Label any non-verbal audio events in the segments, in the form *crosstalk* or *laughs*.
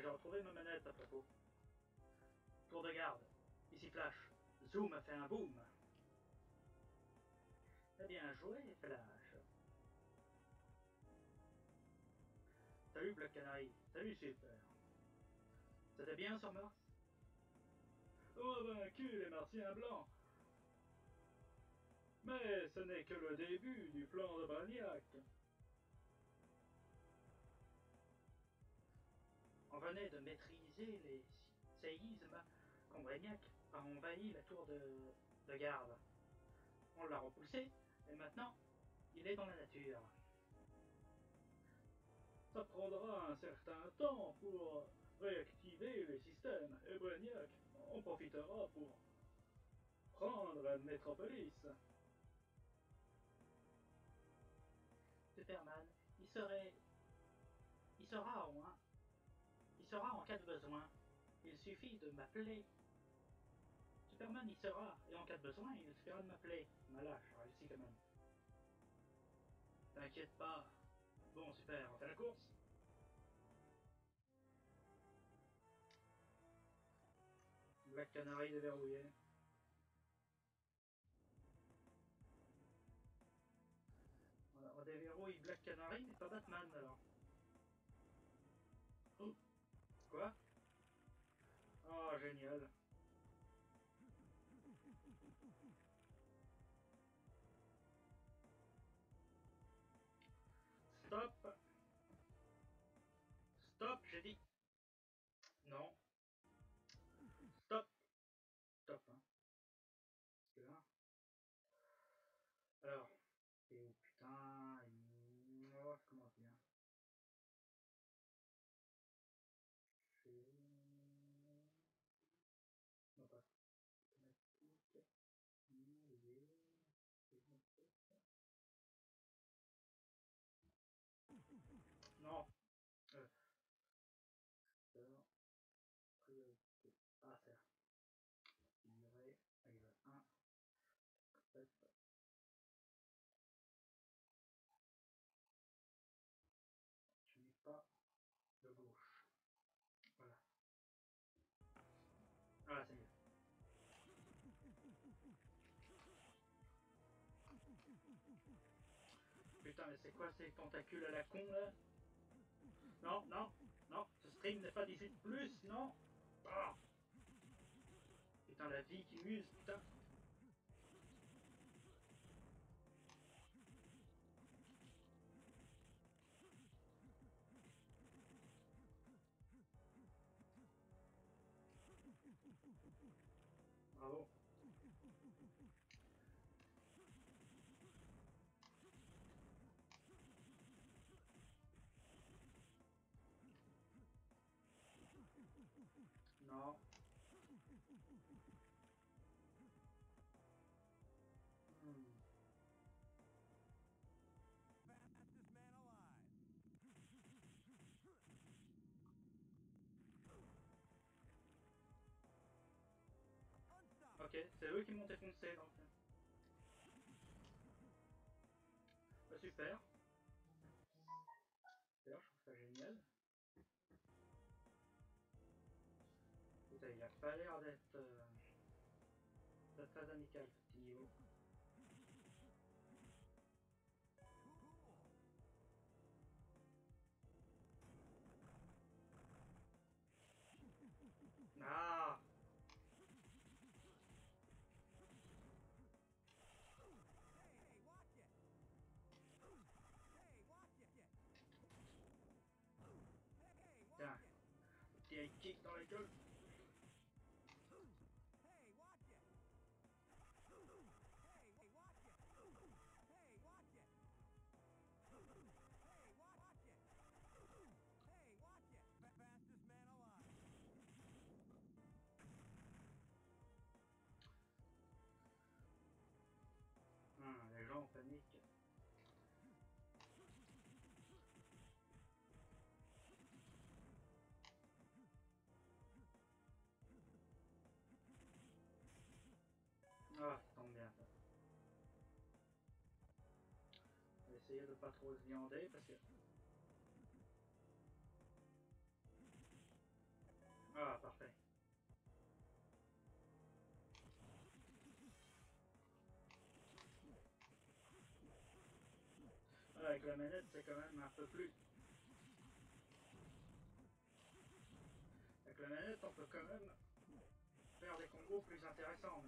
retrouver ma manette à propos. Tour de garde. Ici Flash. Zoom a fait un boom. Eh bien joué, Flash. Salut Black Canary. Salut Super. C'était bien sur Mars Oh vaincu les martiens blancs Mais ce n'est que le début du plan de Bragnac. Venait de maîtriser les séismes quand Bragnac a envahi la tour de, de garde. On l'a repoussé et maintenant il est dans la nature. Ça prendra un certain temps pour réactiver les systèmes et Brainiac en profitera pour prendre Metropolis. Superman, il serait... Il sera en... Sera en cas de besoin. Il suffit de m'appeler. Superman il sera, et en cas de besoin, il suffira de m'appeler. Voilà, je réussi quand même. T'inquiète pas. Bon, super, on fait la course Black Canary déverrouillé. Voilà, on déverrouille Black Canary, mais pas Batman alors. Putain, mais c'est quoi ces tentacules à la con là Non, non, non, ce stream n'est pas d'ici de plus, non ah. Putain, la vie qui muse, putain Ok, c'est eux qui m'ont défoncé donc. Bah, super. D'ailleurs, je trouve ça génial. Il a pas l'air d'être euh, d'être très amical petit high de pas trop se viander parce que. parfait. Avec la manette, c'est quand même un peu plus. Avec la manette, on peut quand même faire des combos plus intéressants.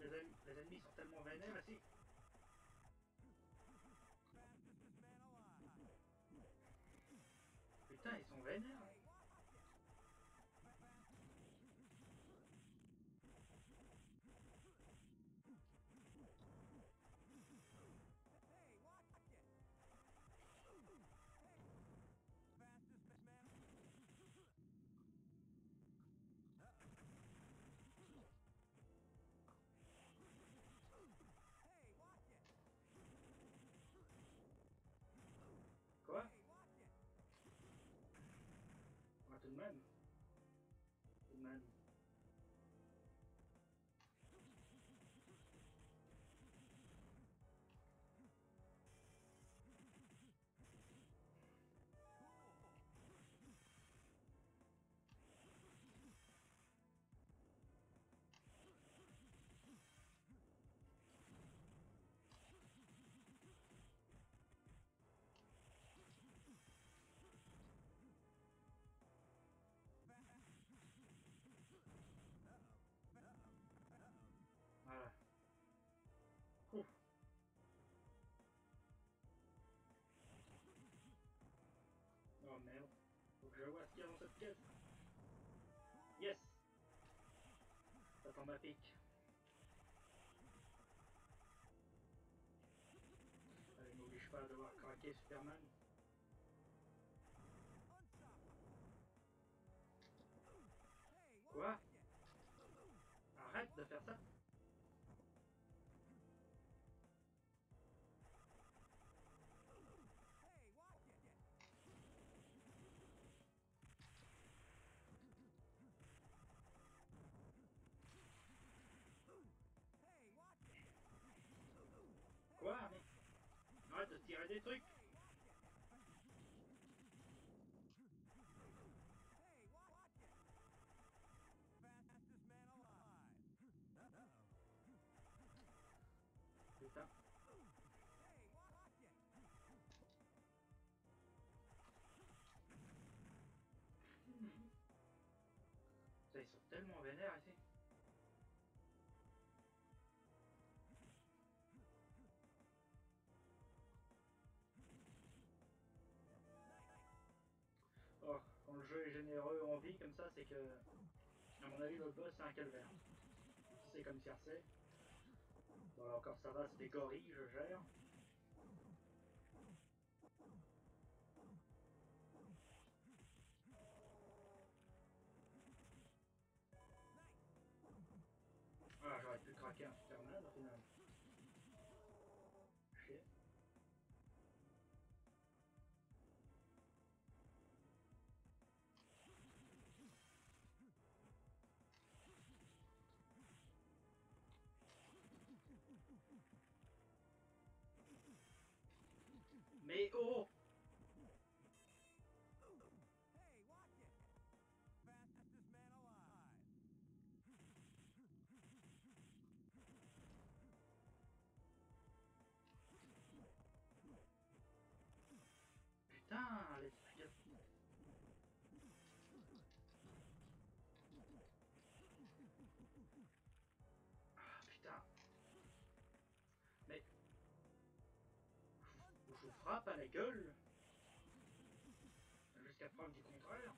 Mais les, en- les ennemis sont tellement vénères ici. Fastest Yes Ça tombe à pic. Allez, n'oblige pas à devoir craquer Superman. Quoi? Arrête de faire ça tirer des trucs. Putain. Ils sont tellement vénères ici. Jeu est généreux en vie comme ça, c'est que, à mon avis, le boss c'est un calvaire. C'est comme Cersei. Bon, là encore ça va, c'est des gorilles, je gère. Ah, j'aurais pu craquer à la gueule Jusqu'à preuve du contraire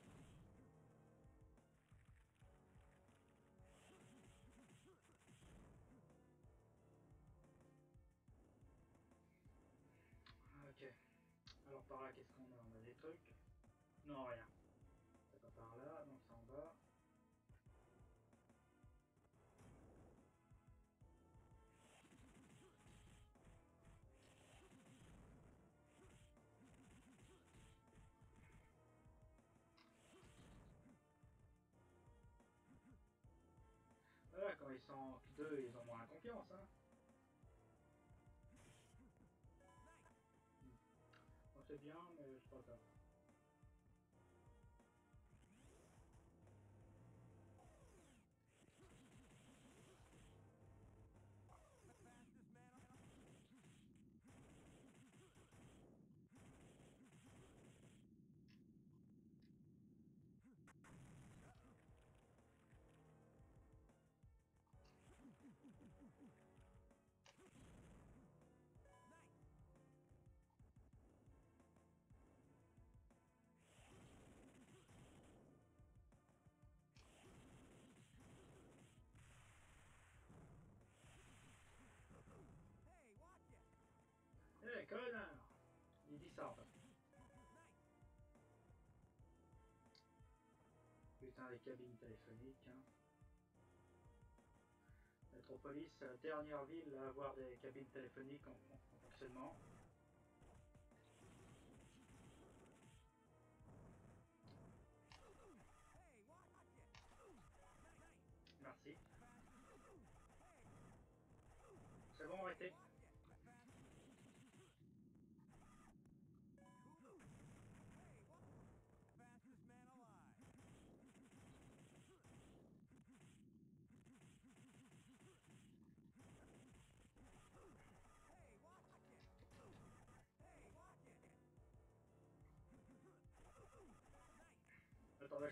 Ah, Ok. Alors par là, qu'est-ce qu'on a? On a des trucs? Non, rien. Ils sont deux, ils ont moins confiance, hein. Bon, c'est bien, mais c'est pas Putain, les cabines téléphoniques. Hein. Metropolis, dernière ville à avoir des cabines téléphoniques en, en- en fonctionnement. Merci. C'est bon, arrêtez.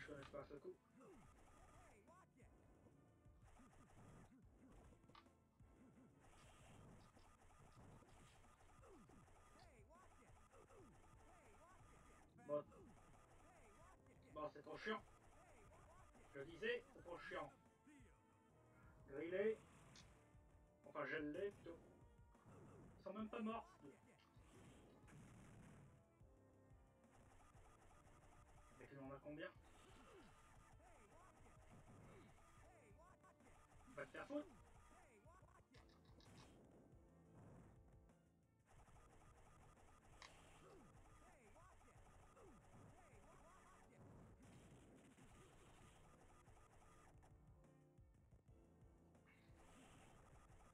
Je connais pas it. Bon, bon c'est trop chiant. Je disais, c'est trop chiant. Grillé. Enfin, je l'ai plutôt. Ils sont même pas morts. Et puis on a combien? Va te faire foutre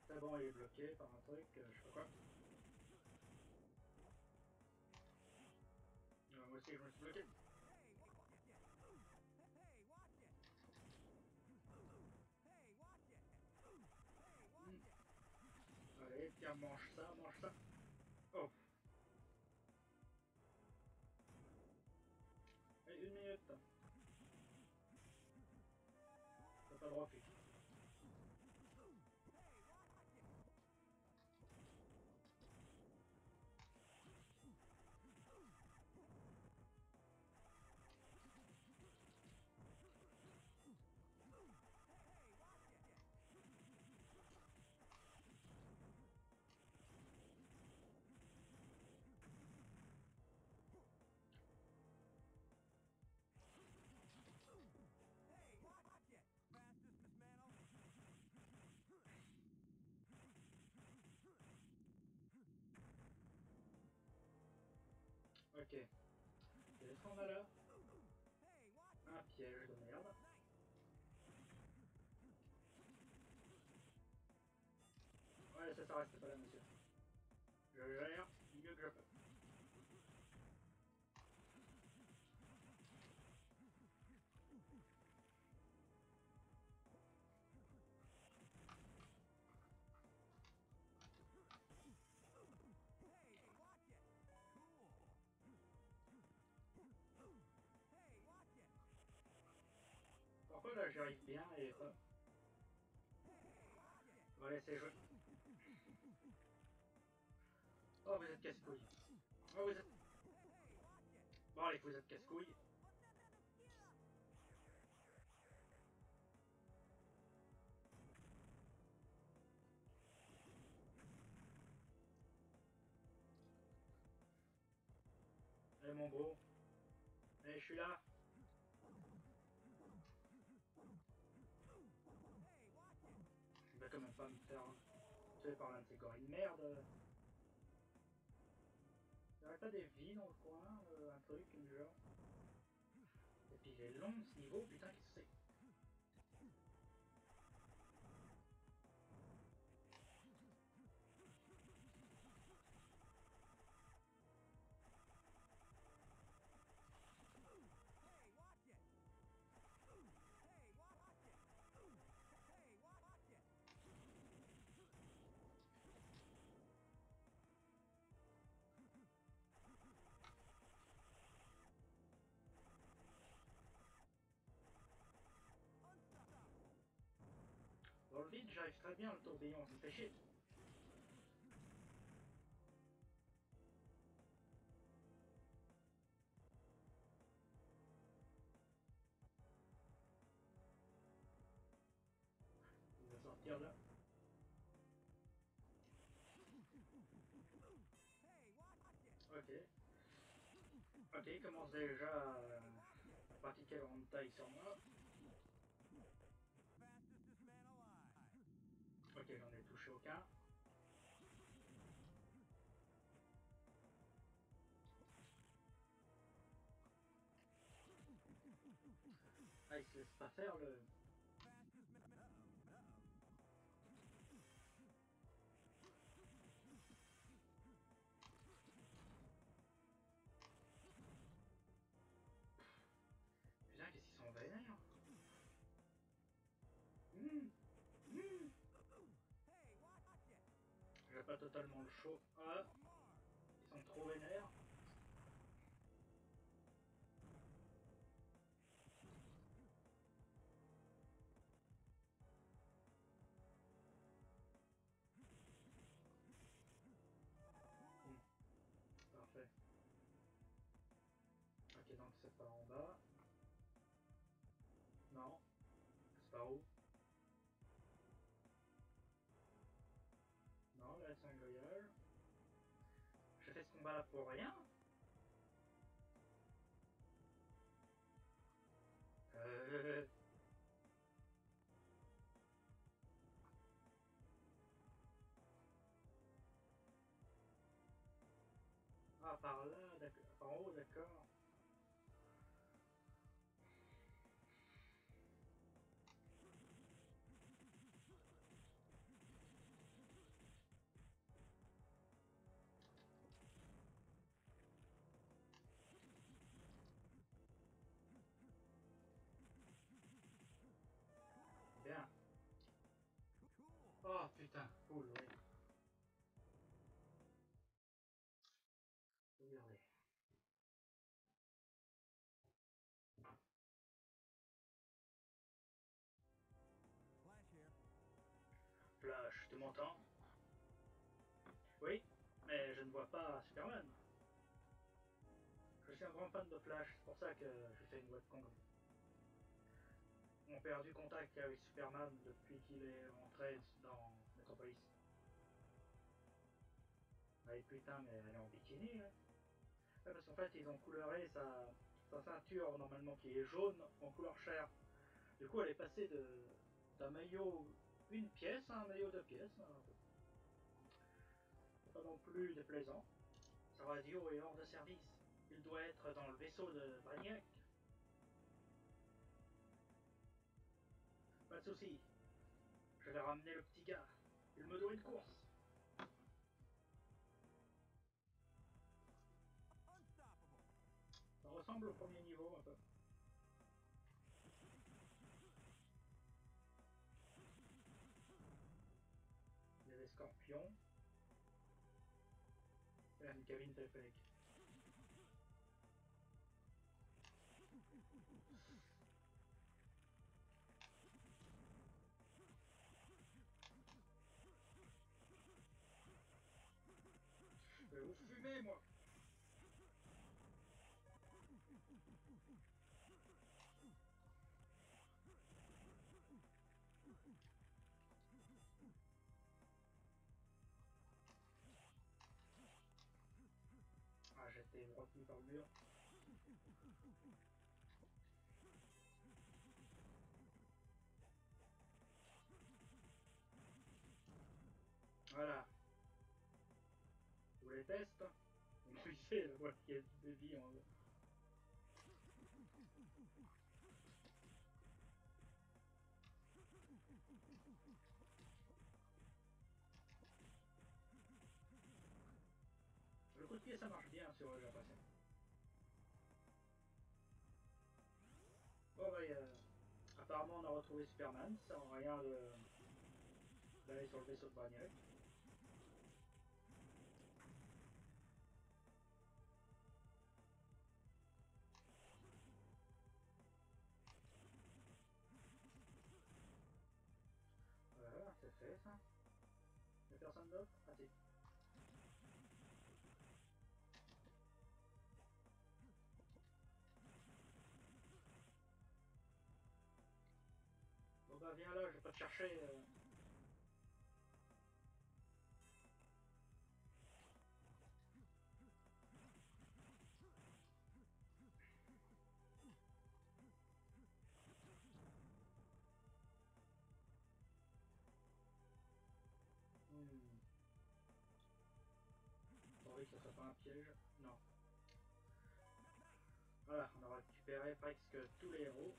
C'est bon, il est bloqué par un truc, euh, je sais pas quoi. Moi aussi, je me suis bloqué. Allez, tiens, mange ça, mange ça. Oh. Allez, une minute. T'as pas le droit, Ok. A là Un piège de merde. Ouais, ça, ça reste pas là, monsieur. Je gère mieux que je peux. Là j'arrive bien et pas On va. Oh, vous êtes casse-couille. Oh, vous êtes. Bon, allez, vous êtes casse-couille. Allez, mon beau. Allez, je suis là. Il va quand même pas me faire tuer par l'un de merde. Il aurait pas des vies dans le coin, euh, un truc, une genre. Et puis il est long ce niveau, putain, qu'est-ce J'arrive très bien le tourbillon, fait chier. Il va sortir là. Ok. Ok, commence déjà à pratiquer le taille sur moi. Ok, j'en ai touché aucun. Ah, il se laisse pas faire le... pas totalement le chaud. Ah, ils sont trop vénères. Combat pour rien. Euh... Ah, par là, en haut, d'accord. Putain, cool, oui. Regardez. Flash tu m'entends? Oui, mais je ne vois pas Superman. Je suis un grand fan de Flash, c'est pour ça que je fais une con. On a perdu contact avec Superman depuis qu'il est rentré dans Ah et putain, mais elle est en bikini. Ouais, parce qu'en fait, ils ont couleuré sa, sa ceinture, normalement, qui est jaune, en couleur chair. Du coup, elle est passée de d'un maillot une pièce à un maillot de pièces. hein. Pas non plus déplaisant. Sa radio est hors de service. Il doit être dans le vaisseau de Bragnac. Pas de souci. Je vais ramener le petit gars. Il me une course. Ça ressemble au premier niveau un peu. Il y a des scorpions. Et une cabine téléphonique. Moi Ah, j'étais retenu par le mur. Voilà. Vous les tests Comment il fait la moitié de vie en Le coup de pied ça marche bien sur le passé. Bon bah, apparemment on a retrouvé Superman, à rien d'aller sur le vaisseau de Brainiac. viens là, je vais pas te chercher. Euh... Hmm. Non. Voilà, on a récupéré presque tous les héros.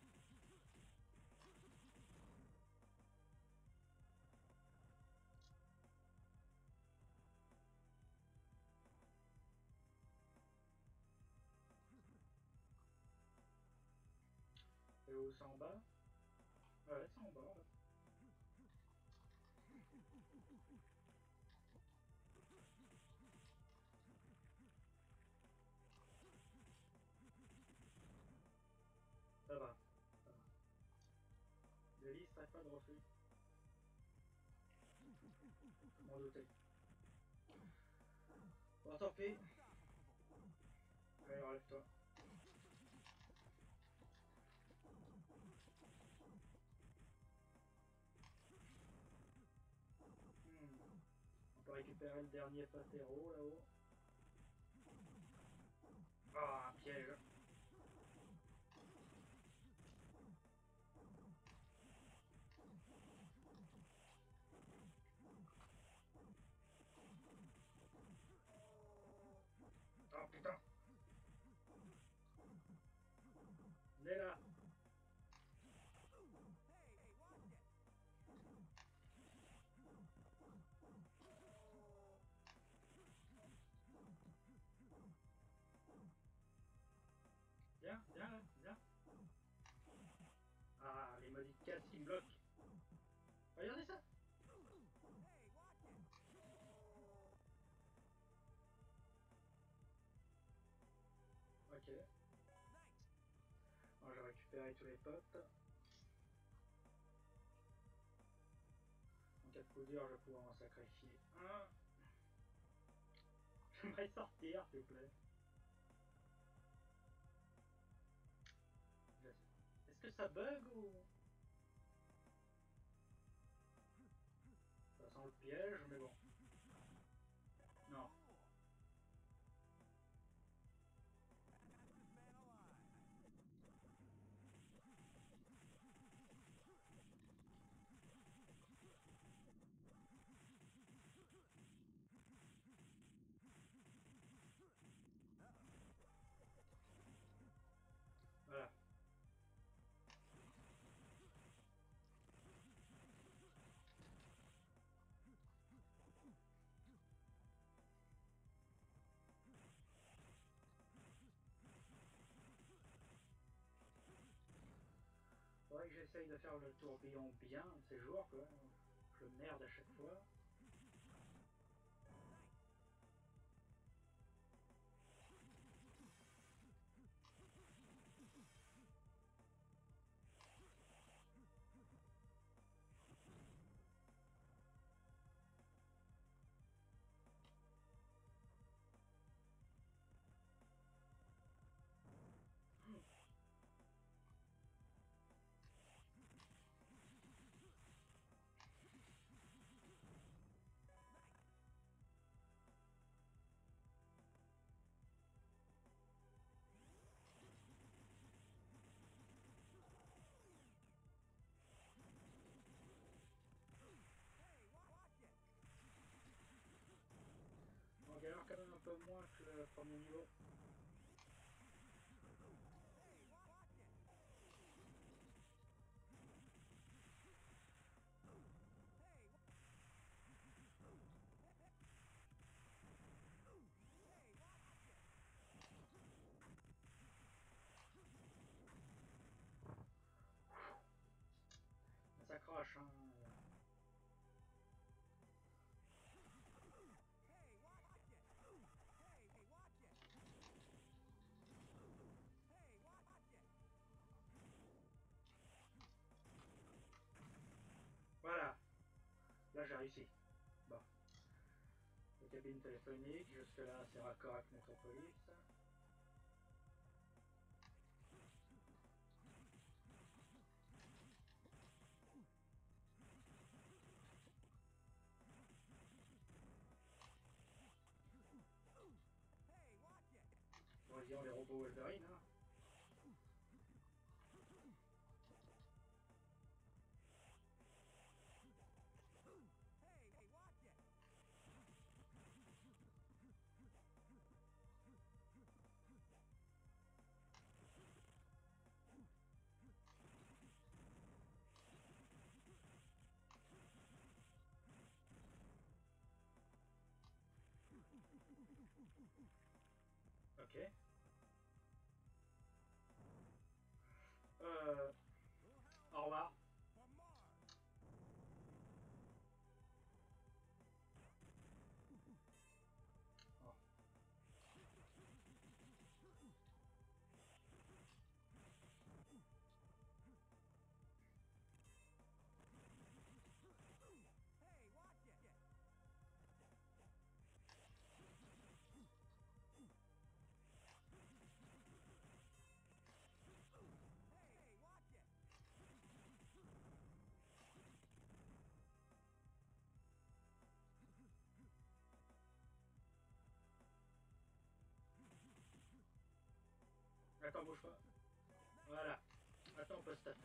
Où c'est en bas Ouais, c'est en bas. là. Ça va, ça va. Le lit serait pas de refus. M'en doutais. Bon, tant pis. Allez, relève-toi. Récupérer le dernier patéro là-haut. Ah, un piège. Bon, j'ai récupéré tous les potes. En cas de coup dur, je vais pouvoir en sacrifier un. *laughs* J'aimerais sortir, s'il vous plaît. Je- Est-ce que ça bug ou... Ça sent le piège, mais bon. J'essaye de faire le tourbillon bien ces jours, quoi. Je merde à chaque fois. Peu moins que le premier niveau. J'ai réussi. Bon. La cabine téléphonique, jusque-là, c'est raccord avec Metropolis. Bon, disons les robots Wolverine, hein. Ok. Euh, Pas. Voilà. Attends, on peut se taper.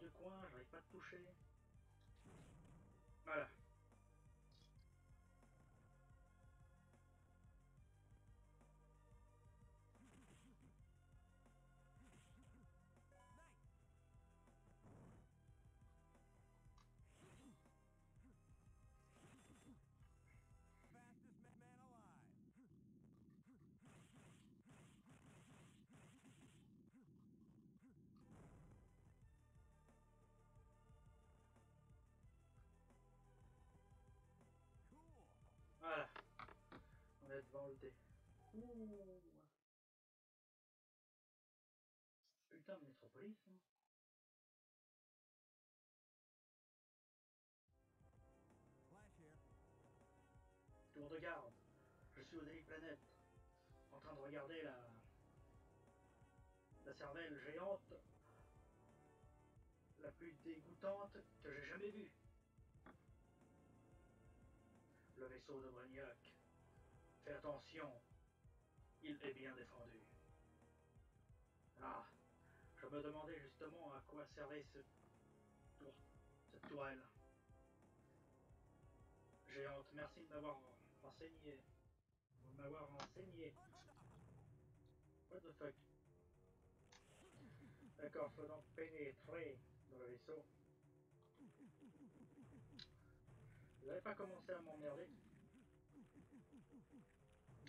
Du coin, j'arrive pas à te toucher. Voilà. Dé. Ouh. Putain de métropolis. hein. Flash here. Tour de garde. Je suis au Daily Planet. En train de regarder la. La cervelle géante. La plus dégoûtante que j'ai jamais vue. Le vaisseau de Bragnac. Fais attention. Il est bien défendu. Ah. Je me demandais justement à quoi servait ce tour, cette tourelle. Géante, merci de m'avoir renseigné. De m'avoir renseigné. What the fuck? D'accord, faut donc pénétrer dans le vaisseau. Vous n'avez pas commencé à m'emmerder?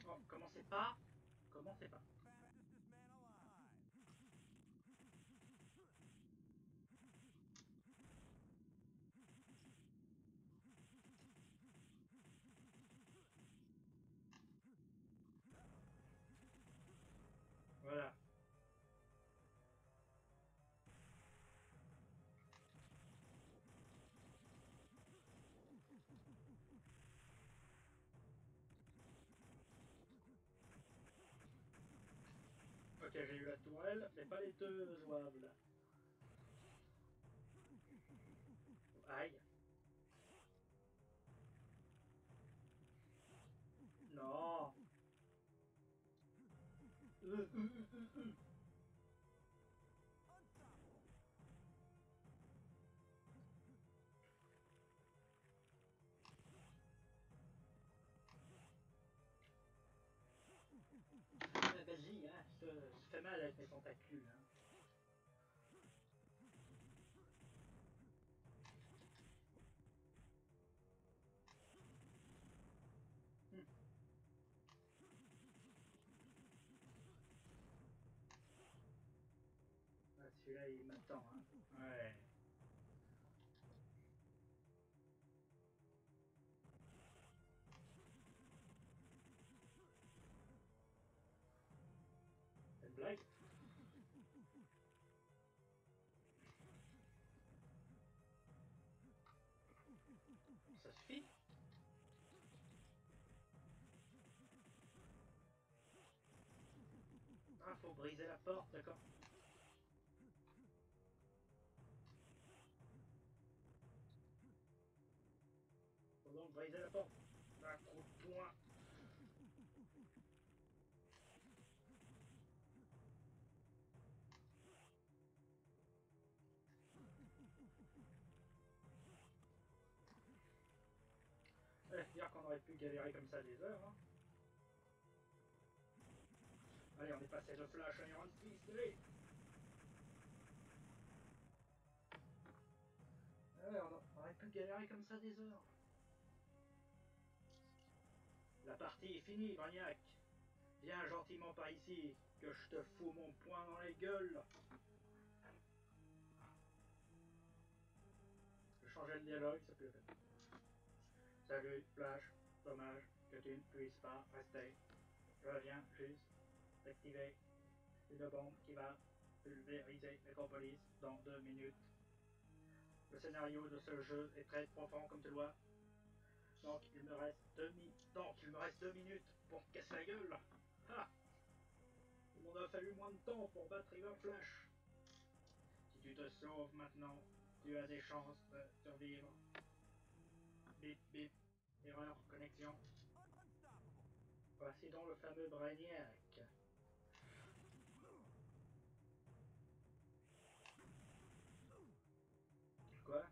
Oh, commencez pas Commencez pas. Ok, j'ai eu la tourelle, mais pas les deux jouables. Ça, ça fait mal avec mes tentacules. Hein. Hmm. Ah, Celui-là, il m'attend. Hein. Blague. Ça suffit. Ah, faut briser la porte, d'accord. Faut donc briser la porte. Qu'on aurait pu galérer comme ça des heures. Hein. Allez, on est passé de flash à Iron Fist, allez Ouais, on aurait pu galérer comme ça des heures. La partie est finie, Vagnac. Viens gentiment par ici, que je te fous mon poing dans les gueules. Je changeais le dialogue, ça peut être. Salut, Flash. Dommage que tu ne puisses pas rester. Je viens juste d'activer une bombe qui va pulvériser Metropolis dans deux minutes. Le scénario de ce jeu est très profond, comme tu vois. Donc il me reste deux minutes. Donc il me reste deux minutes pour casser la gueule. Ah Il m'en a fallu moins de temps pour battre River Flash. Si tu te sauves maintenant, tu as des chances de survivre. Bip bip. Erreur, connexion. Voici donc le fameux Brainiac. Quoi?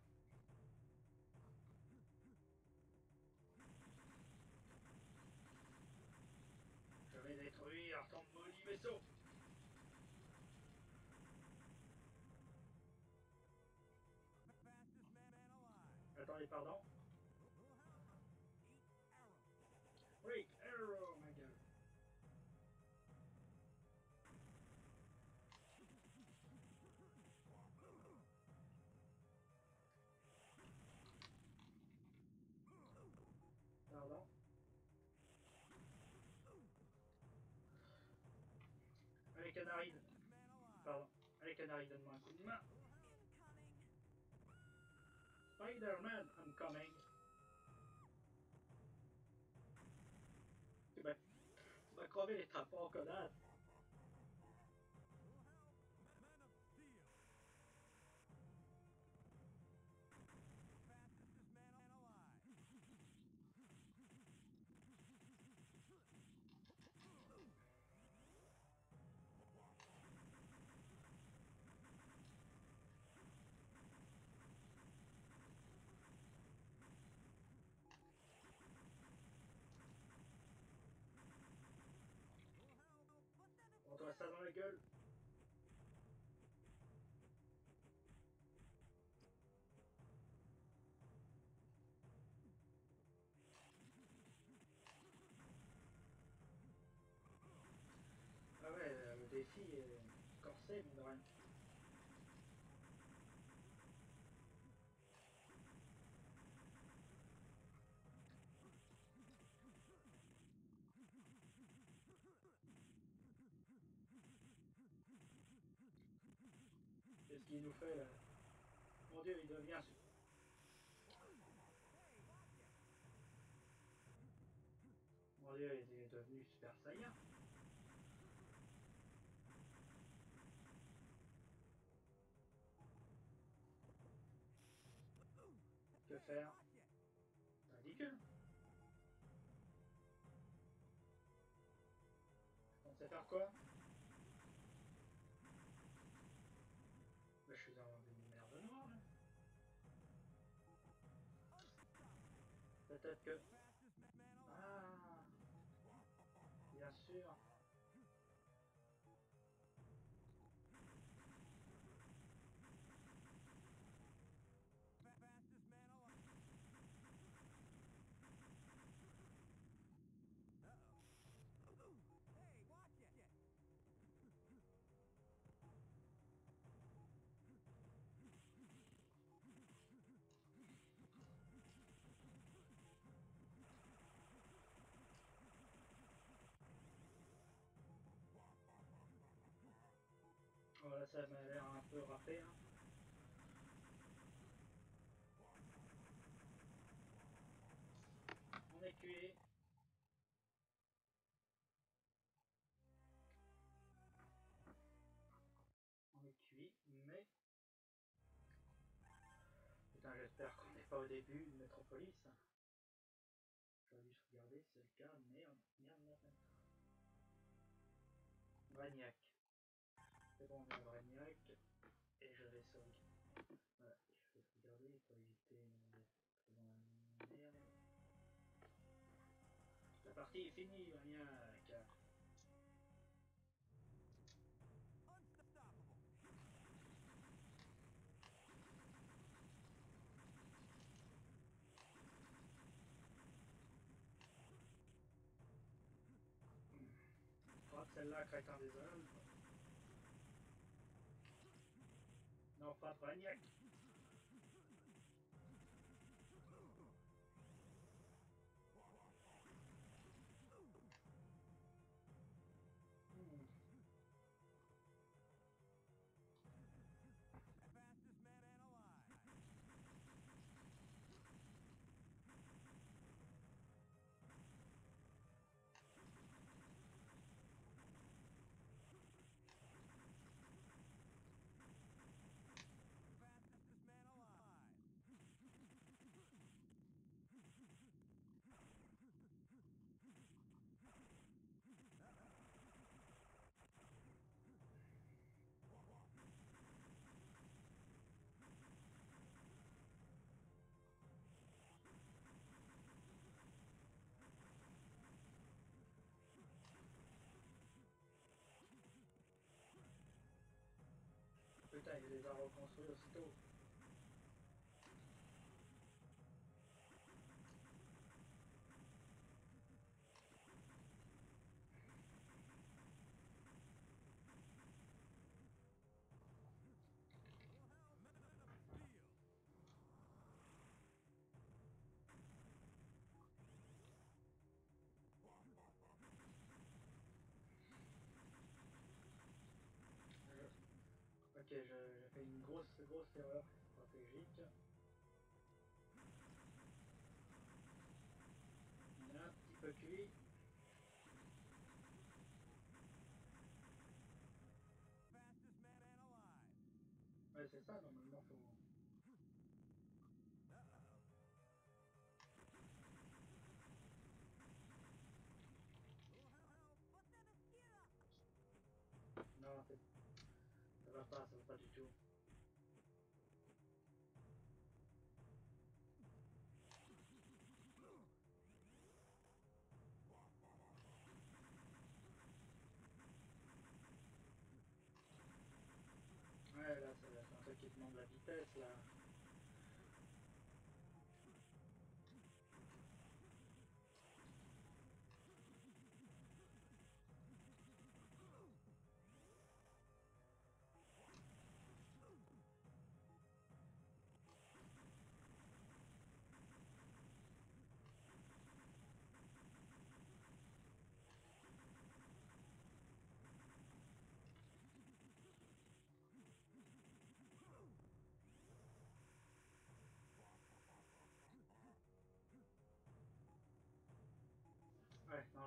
Je vais détruire ton maudit vaisseau. Attendez, pardon. Allez, Canary. Man. Pardon. Allez, Canary, donne-moi un coup. Spider-Man, I'm coming. Tu les trappes. Dans la gueule. Ah ouais, euh, le défi est corsé, mine de rien. Qu'il nous fait là Mon dieu, il devient... Mon dieu, il est devenu super saiyan. Que faire? Ridicule. On sait faire quoi? Peut-être que... Ah Bien sûr. ça, m'a l'air un peu râpé. Hein. On est cuit. On est cuit, mais... Putain, j'espère qu'on n'est pas au début de Métropolis. J'aurais dû se regarder, c'est le cas, merde, merde, merde. Vagnac. C'est bon, on est. Et je vais sauvegarder. Voilà, je vais sauvegarder pour éviter dans la partie est finie, celle-là, crétin des Alpes. Non, frappe Vragnac. Putain, il les a reconstruits j'ai fait une grosse, grosse erreur stratégique. On est un petit peu cuit. Ouais, c'est ça, normalement, faut... pas, ça va pas du tout. Ouais, là, c'est un truc qui demande la vitesse, là.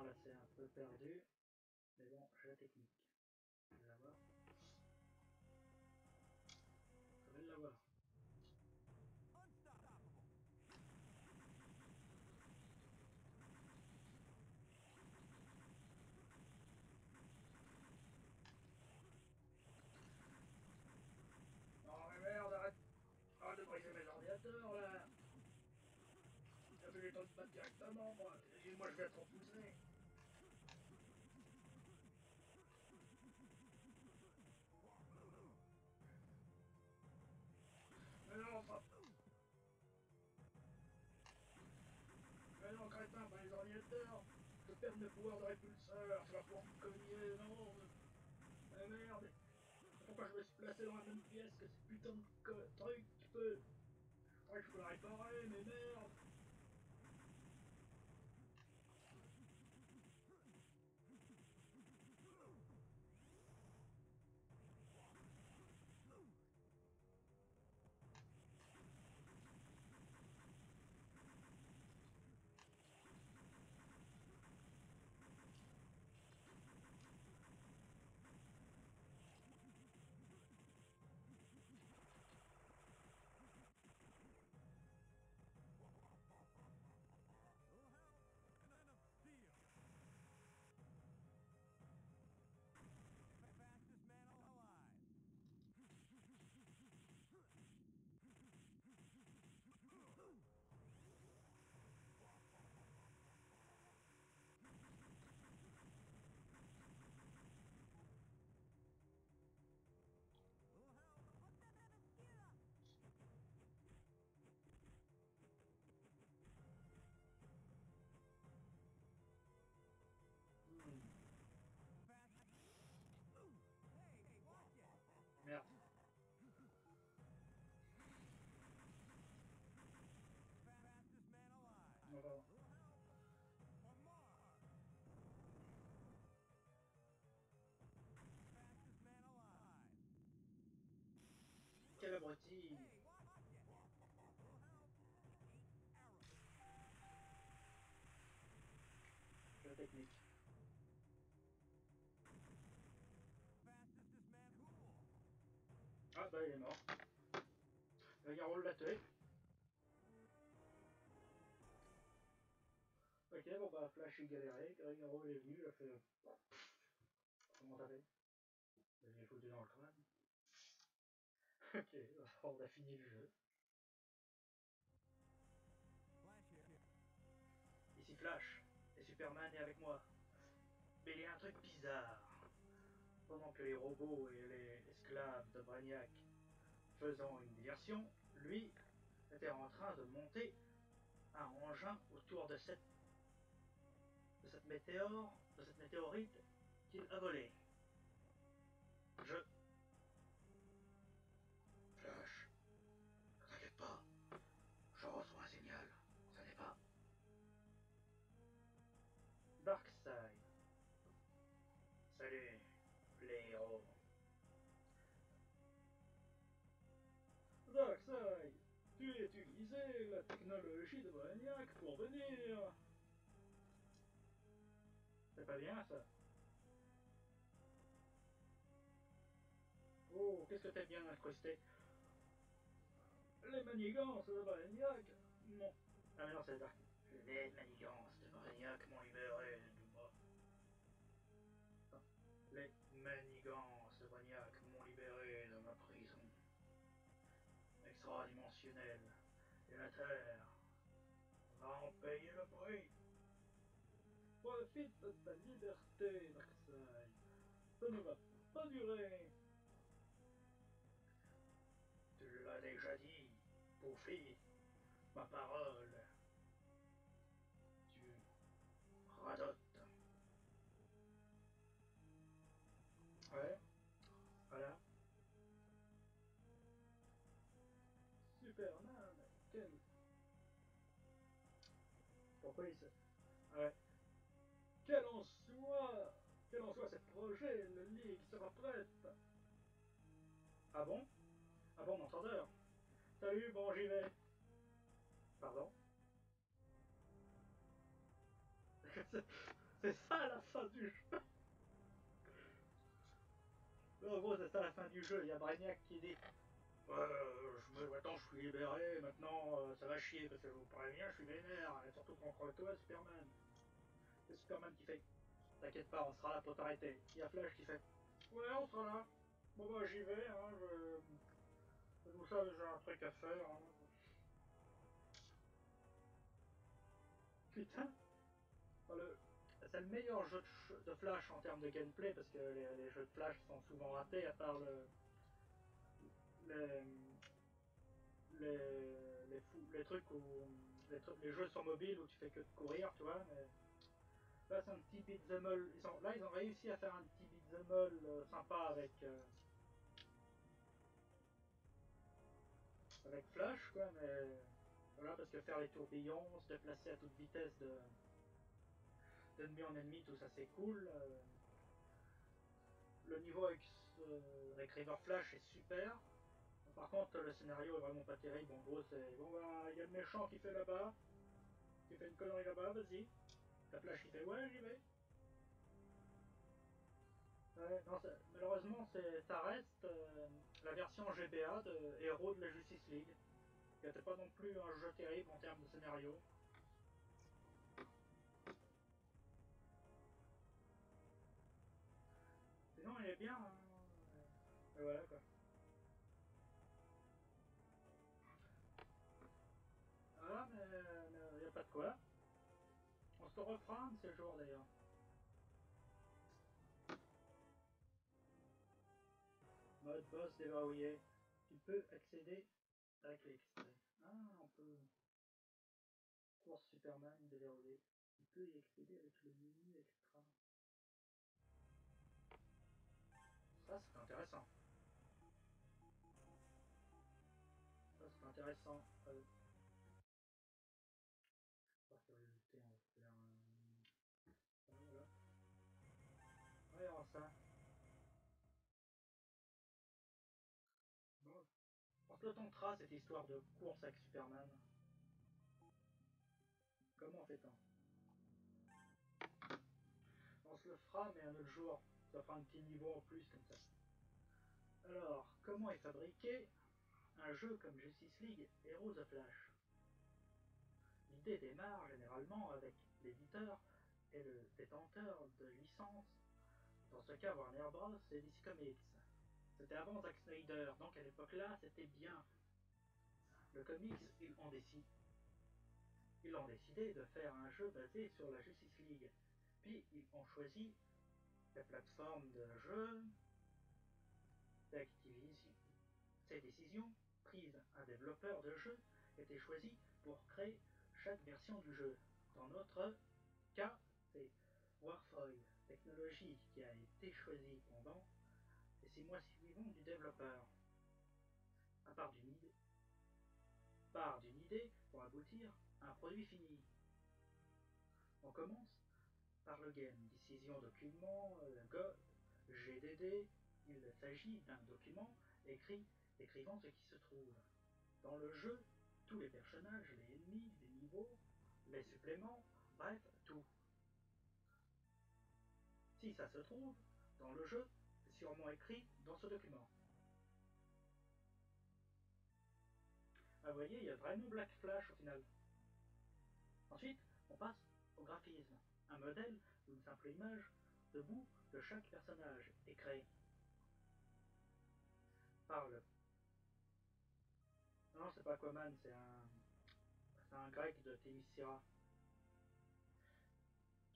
Là, c'est un peu perdu. Mais bon, j'ai la technique. Je vais l'avoir. Je vais l'avoir. Oh mais merde, arrête Arrête de briser mes ordinateurs là fait le temps de battre directement, moi Et moi je vais être repoussé ordinateurs Je perds mes pouvoirs de répulseur, tu vas pouvoir me cogner, non Mais merde. Pourquoi je me suis placé dans la même pièce que ce putain de co- truc qui peut... Ouais, je peux la réparer, mais merde Jeu technique. Ah bah il est mort. Gagaro l'a tué. Ok, bon bah Flash galérait, Gagaro il est venu, il a fait... Comment t'as fait Je l'ai foutu dans le crâne. Ok, *laughs* on a fini le jeu. Ici Flash, et Superman est avec moi. Mais il y a un truc bizarre. Pendant que les robots et les esclaves de Brainiac faisant une diversion, lui était en train de monter un engin autour de cette, de cette météore, de cette météorite qu'il a volée. Je... Darkseid. Salut, les héros. Darkseid, tu as utilisé la technologie de Brainiac pour venir. C'est pas bien ça. Oh, qu'est-ce que t'as bien incrusté? Les manigances de Brainiac Non. Ah mais non, c'est Dark. Les manigances de m'ont libéré du bas. Les manigances de Brainiac m'ont libéré de ma prison extra-dimensionnelle. Et la Terre va en payer le prix. Profite de ta liberté, Darkseid. Ça ne va pas durer. Tu l'as déjà dit, Poufy. Ma parole. Se... Ouais. Quel en soit... Quel en soit ce projet, le Ligue sera prête. Ah bon? Ah bon, m'entendeur Salut, bon, j'y vais. Pardon? *laughs* C'est ça la fin du jeu En gros, c'est ça la fin du jeu. Il y a Brainiac qui dit euh, je me, Maintenant, je suis libéré. Maintenant, euh, ça va chier parce que je vous préviens, je suis vénère. Contre toi, Superman. C'est Superman qui fait T'inquiète pas, on sera là pour t'arrêter. Il y a Flash qui fait Ouais, on sera là. Bon, bah, j'y vais. Hein, je... Ça, j'ai un truc à faire. Hein. Putain C'est le meilleur jeu de, Flash en termes de gameplay parce que les, jeux de Flash sont souvent ratés à part le, les, les, les trucs où les, jeux sur mobile où tu fais que de courir, tu vois. Mais là. Ils ont, réussi à faire un petit beat'em all euh, sympa avec euh, avec Flash, quoi. Mais voilà, parce que faire les tourbillons, se déplacer à toute vitesse de d'ennemi en ennemi, tout ça c'est cool. euh. Le niveau avec, avec River Flash est super. Par contre, le scénario est vraiment pas terrible. En gros, c'est bon, bah, il y a le méchant qui fait là-bas, qui fait une connerie là-bas, vas-y. La Flash il fait ouais, j'y vais. Ouais, non, malheureusement, ça reste euh, la version GBA de Héros de la Justice League. qui n'était pas non plus un jeu terrible en termes de scénario. Sinon, il est bien. Hein. Voilà quoi. De ces jours d'ailleurs. Mode boss déverrouillé. Tu peux accéder avec l'extrait. Ah, on peut. Course Superman déverrouillé. Tu peux y accéder avec le menu extra. Ça, c'est intéressant. Ça, c'est intéressant. Euh, se le tentera cette histoire de course avec Superman. Comment fait-on On se le fera, mais un autre jour. Ça fera un petit niveau en plus comme ça. Alors, comment est fabriqué un jeu comme Justice League Heroes of Flash? L'idée démarre généralement avec l'éditeur et le détenteur de licence, dans ce cas Warner Bros et DC Comics. C'était avant Zack Snyder, donc à l'époque là c'était bien. Le comics, ils ont décidé. Ils ont décidé de faire un jeu basé sur la Justice League. Puis ils ont choisi la plateforme de jeu d'Activision. Ces décisions, prises un développeur de jeu, étaient choisies pour créer chaque version du jeu. Dans notre cas, c'est Warfoil, technologie qui a été choisie pendant mois suivants du développeur. À part d'une idée, part d'une idée pour aboutir à un produit fini. On commence par le game, décision document, euh, GDD, il s'agit d'un document écrit décrivant ce qui se trouve. Dans le jeu, tous les personnages, les ennemis, les niveaux, les suppléments, bref, tout. Si ça se trouve, dans le jeu, sûrement écrit dans ce document. Ah, vous voyez, il y a vraiment Black Flash au final. Ensuite, on passe au graphisme. Un modèle ou une simple image debout de chaque personnage est créé par le... Non, c'est pas Aquaman, c'est un... C'est un grec de Thémiscyra.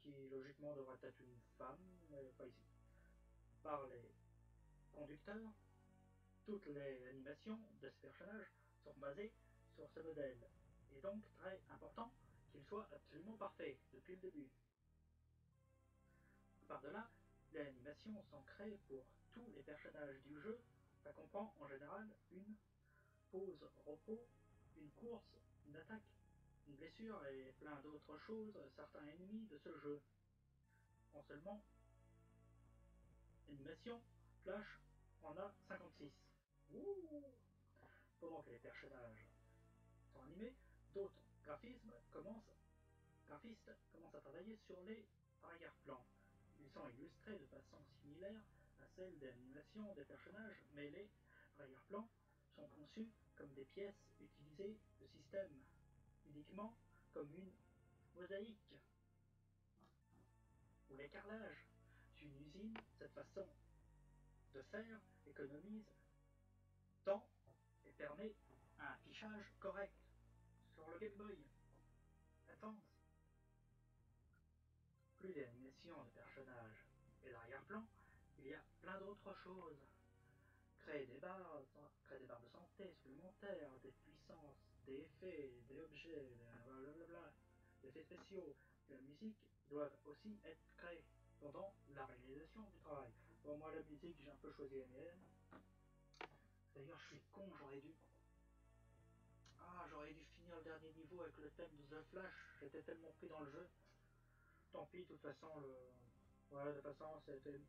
Qui logiquement devrait être une femme, mais pas ici. Par les conducteurs, toutes les animations de ce personnage sont basées sur ce modèle. Et donc très important qu'il soit absolument parfait depuis le début. Par de là, les animations sont créées pour tous les personnages du jeu. Ça comprend en général une pause repos, une course, une attaque, une blessure et plein d'autres choses, certains ennemis de ce jeu. En seulement animation, Flash en a 56. Ouh Pendant que les personnages sont animés, d'autres graphistes commencent à travailler sur les arrière-plans. Ils sont illustrés de façon similaire à celle des animations des personnages, mais les arrière-plans sont conçus comme des pièces utilisées de système, uniquement comme une mosaïque ou l'écarlage d'une usine. Cette façon de faire économise temps et permet un affichage correct sur le Game Boy Advance. Plus d'animation de personnages et d'arrière-plan, il y a plein d'autres choses. Créer des barres, créer des barres de santé supplémentaires, des puissances, des effets, des objets, des effets spéciaux, de la musique doivent aussi être créés pendant la réalisation du travail. Pour moi, la musique, j'ai un peu choisi MN. D'ailleurs, je suis con, j'aurais dû. Ah, j'aurais dû finir le dernier niveau avec le thème de The Flash. J'étais tellement pris dans le jeu. Tant pis, de toute façon, le. Ouais, de toute façon, c'était.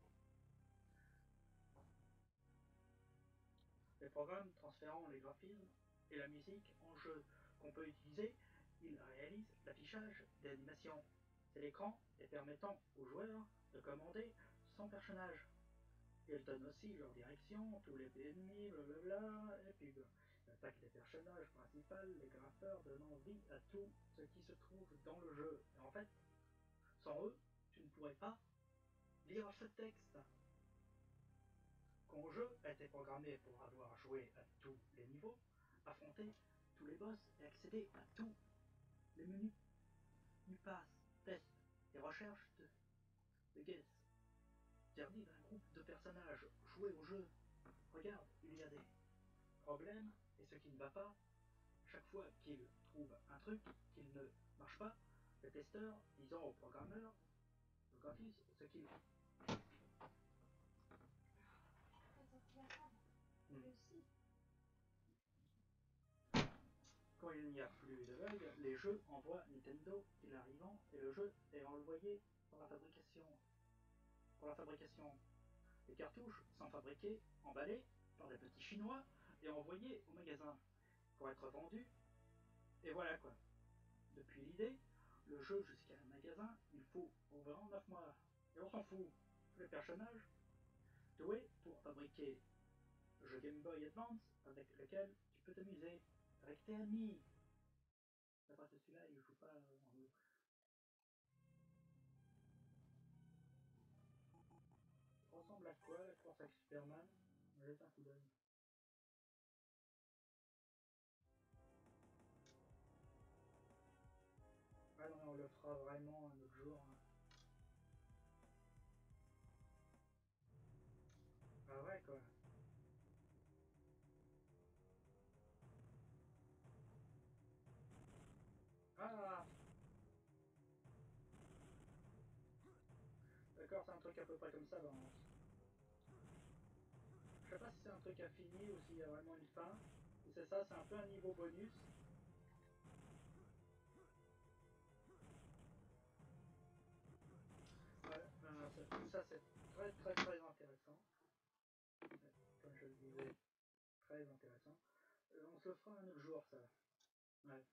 Les programmes transférant les graphismes et la musique en jeu qu'on peut utiliser, ils réalisent l'affichage des animations. C'est l'écran et permettant aux joueurs de commander son personnage. Ils donnent aussi leur direction, tous les ennemis, blablabla, et puis l'attaque des personnages principaux, les grappeurs donnant vie à tout ce qui se trouve dans le jeu. Et en fait, sans eux, tu ne pourrais pas lire ce texte. Quand le jeu a été programmé pour avoir joué à tous les niveaux, affronter tous les boss et accéder à tous les menus, du pass, test et recherche de guess. Dernier d'un groupe de personnages jouer au jeu. Regarde, il y a des problèmes et ce qui ne va pas, chaque fois qu'ils trouvent un truc qui ne marche pas, le testeur disant au programmeur, le graphiste, ce qu'il Hmm. Quand il n'y a plus de bugs, les jeux envoient Nintendo il arrivant et le jeu est envoyé pour la fabrication. Pour la fabrication. Les cartouches sont fabriquées, emballées par des petits chinois et envoyés au magasin pour être vendus. Et voilà quoi. Depuis l'idée, le jeu jusqu'à un magasin, il faut environ 9 mois. Et on s'en fout. Le personnage, doué pour fabriquer le jeu Game Boy Advance avec lequel tu peux t'amuser avec tes amis. Celui-là, il joue pas en ressemble à quoi la course avec Superman? On jette un coup d'œil. Ah non, on le fera vraiment un autre jour. hein. Ah ouais quoi. Ah D'accord, c'est un truc à peu près comme ça, ben. Je sais pas si c'est un truc infini ou s'il y a vraiment une fin. C'est ça, c'est un peu un niveau bonus. Ouais, ben, c'est- tout ça c'est très très très intéressant. Comme je le disais, très intéressant. Euh, on se fera un autre jour ça. Ouais.